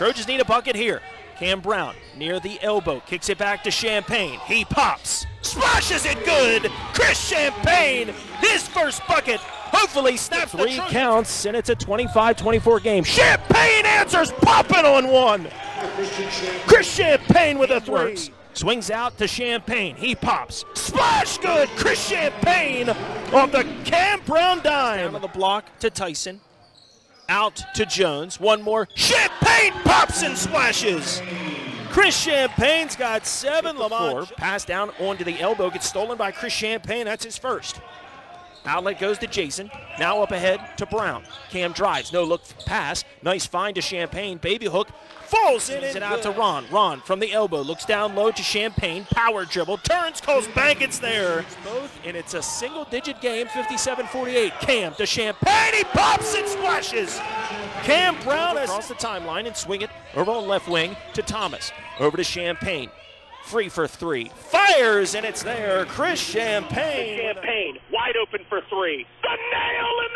Trojans need a bucket here. Cam Brown near the elbow, kicks it back to Champagne. He pops, splashes it good. Chris Champagne, his first bucket. Hopefully snaps three counts, and it's a 25-24 game. Champagne answers, popping on one. Chris Champagne with a three. Swings out to Champagne. He pops. Splash good. Chris Champagne on the Cam Brown dime. Down on the block to Tyson. Out to Jones. One more. Champagne pops and splashes. Chris Champagne's got seven. Lamont pass down onto the elbow. Gets stolen by Chris Champagne. That's his first. Outlet goes to Jason. Now up ahead to Brown. Cam drives. No look pass. Nice find to Champagne. Baby hook falls in it out to Ron. Ron from the elbow looks down low to Champagne. Power dribble. Turns, calls bank. It's there. Both, and it's a single digit game 57 48. Cam to Champagne. He pops and splashes. Cam Brown across the timeline and swing it over on left wing to Thomas. Over to Champagne. Free for three. Fires, and it's there. Chris Champagne. Champagne wide open for three. The nail.